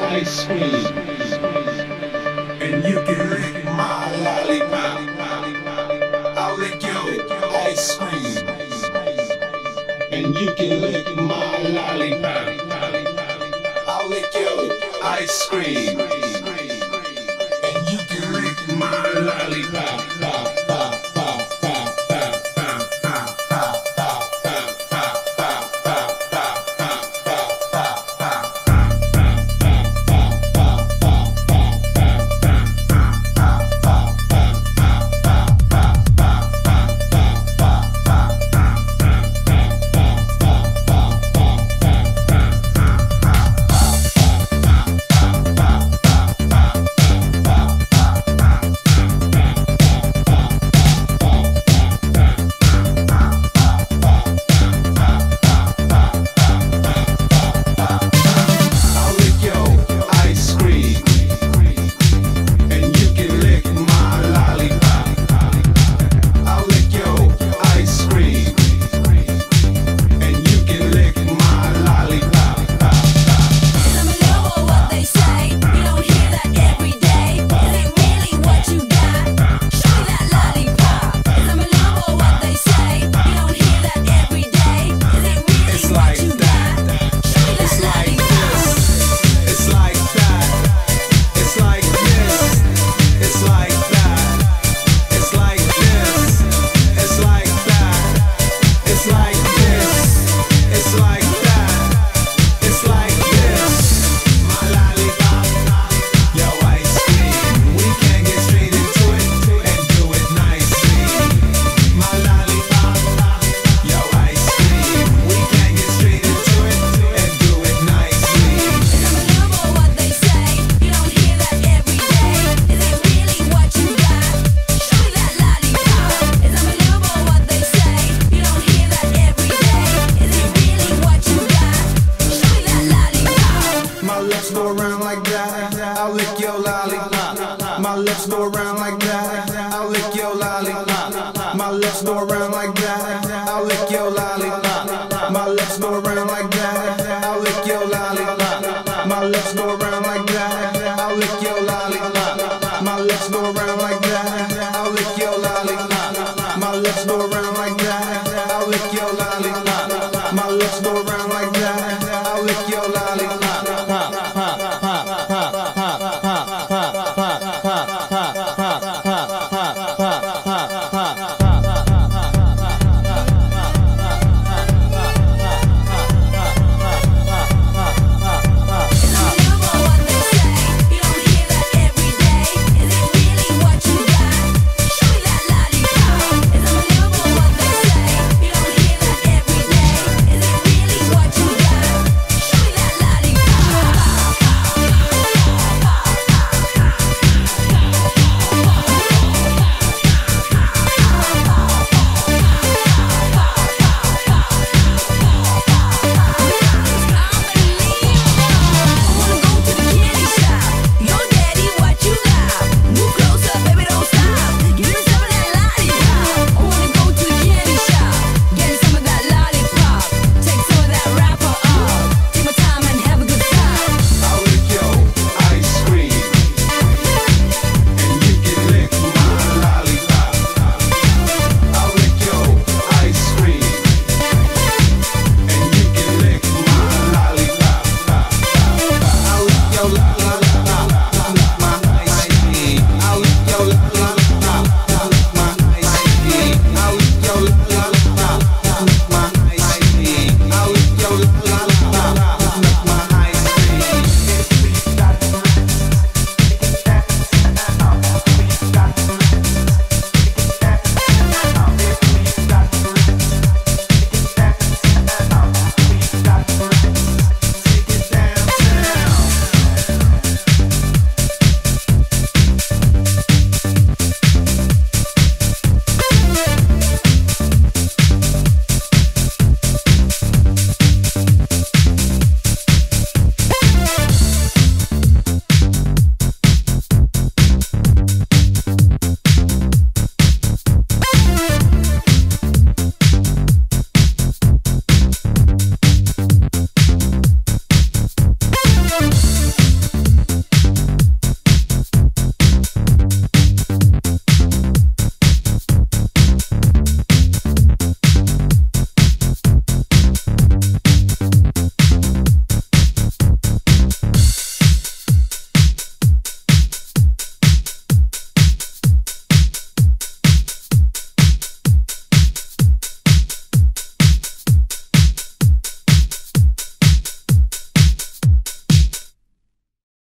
ice cream. And you can lick my lollipop. I'll lick your ice cream. And you can lick my lollipop. I'll lick your ice cream. Snow around